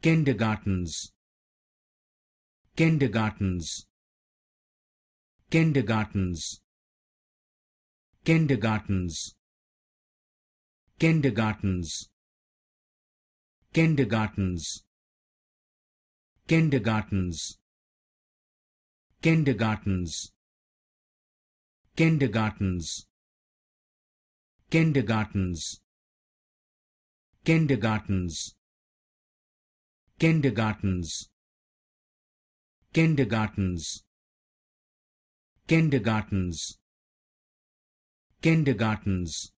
kindergartens kindergartens kindergartens kindergartens kindergartens kindergartens kindergartens kindergartens kindergartens kindergartens kindergartens kindergartens. Kindergartens. Kindergartens. Kindergartens